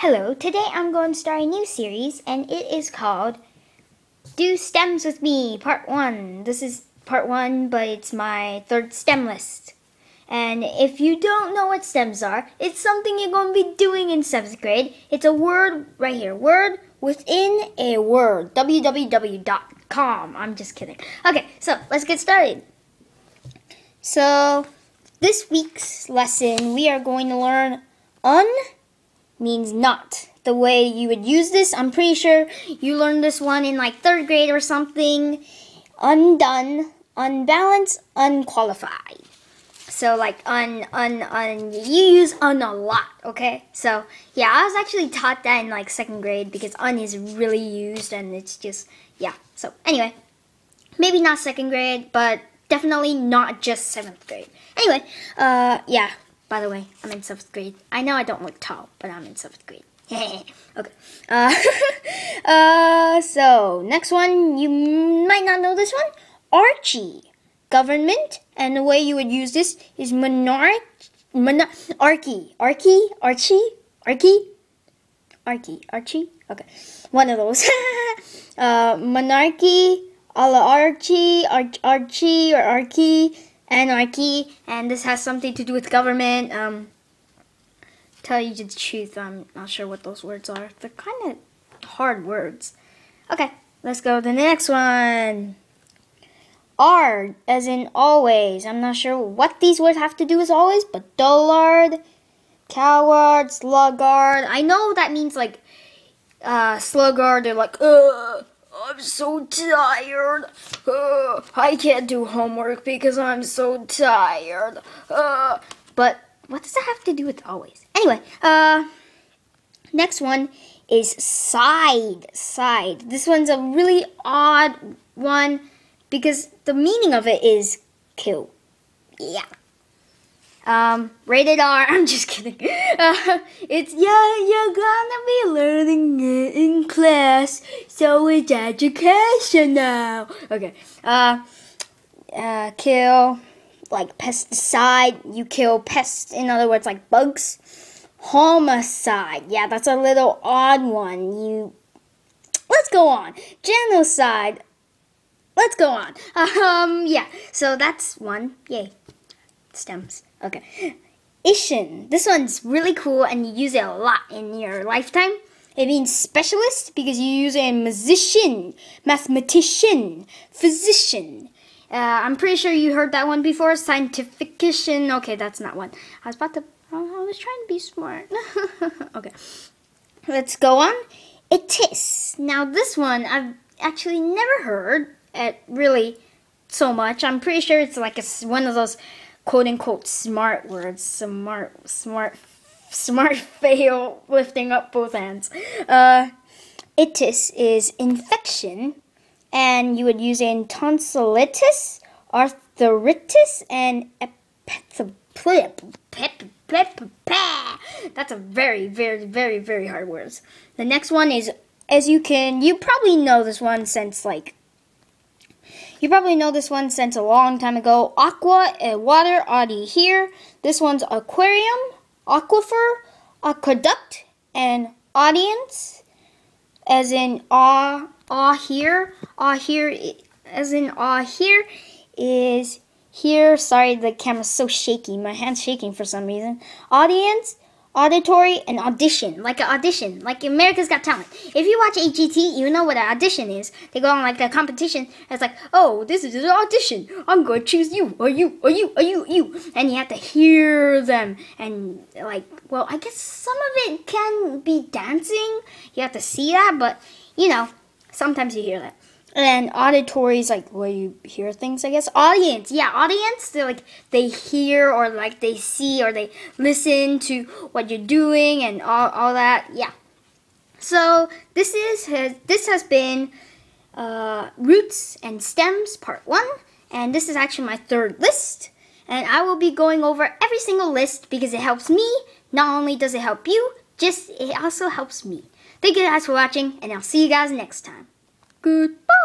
Hello, today I'm going to start a new series and it is called Do Stems With Me, Part 1. This is Part 1, but it's my third stem list. And if you don't know what stems are, it's something you're going to be doing in 7th grade. It's a word right here. Word within a word. www.com. I'm just kidding. Okay, so let's get started. So, this week's lesson, we are going to learn un means not. The way you would use this, I'm pretty sure you learned this one in like third grade or something. Undone, unbalanced, unqualified. So like un un un you use un a lot, okay? So yeah, I was actually taught that in like second grade because un is really used and it's just yeah. So anyway, maybe not second grade, but definitely not just seventh grade. Anyway, uh yeah, by the way, I'm in seventh grade. I know I don't look tall, but I'm in seventh grade. okay. Uh, uh, so, next one, you might not know this one. Archie. Government. And the way you would use this is monarch. Mon- Archie. Archie? Archie? Archie? Archie. Okay. One of those. uh, monarchy. Archie. Arch, Archie or Archie anarchy, and this has something to do with government. Um, tell you the truth, I'm not sure what those words are. They're kind of hard words. Okay, let's go to the next one. R, as in always. I'm not sure what these words have to do with always, but dullard, coward, sluggard. I know that means like uh, sluggard, they're like, uh, I'm so tired. Uh, I can't do homework because I'm so tired. Uh, but what does that have to do with always? Anyway, uh, next one is side. Side. This one's a really odd one because the meaning of it is kill. Yeah. Um, rated R. I'm just kidding. Uh, it's yeah, you're gonna be learning it in class, so it's educational. Okay. Uh, uh, kill like pesticide. You kill pests. In other words, like bugs. Homicide. Yeah, that's a little odd one. You. Let's go on. Genocide. Let's go on. Um, yeah. So that's one. Yay. Stems. Okay. Ishin. This one's really cool and you use it a lot in your lifetime. It means specialist because you use it in musician, mathematician, physician. Uh, I'm pretty sure you heard that one before. Scientificician. Okay, that's not one. I was about to. I was trying to be smart. okay. Let's go on. Itis. Now this one I've actually never heard it really so much. I'm pretty sure it's like a, one of those quote unquote smart words. Smart, smart, smart fail, lifting up both hands. Uh, itis is infection, and you would use in tonsillitis, arthritis, and that's a very, very, very, very hard words. The next one is, as you can, you probably know this one since like you probably know this one since a long time ago. Aqua, uh, water, audi here. This one's aquarium, aquifer, aqueduct, and audience, as in ah, ah here. Ah here, as in ah here, is here. Sorry, the camera's so shaky. My hand's shaking for some reason. Audience auditory and audition, like an audition, like America's Got Talent. If you watch AGT, you know what an audition is. They go on like a competition. it's like, oh, this is an audition. I'm going to choose you, or you, or you, or you, you, and you have to hear them. And like, well, I guess some of it can be dancing. You have to see that, but you know, sometimes you hear that and auditory is like where you hear things i guess. Audience yeah audience they like they hear or like they see or they listen to what you're doing and all, all that yeah. So this is has this has been uh, roots and stems part one and this is actually my third list. And i will be going over every single list because it helps me. Not only does it help you just it also helps me. Thank you guys for watching and i'll see you guys next time. Goodbye.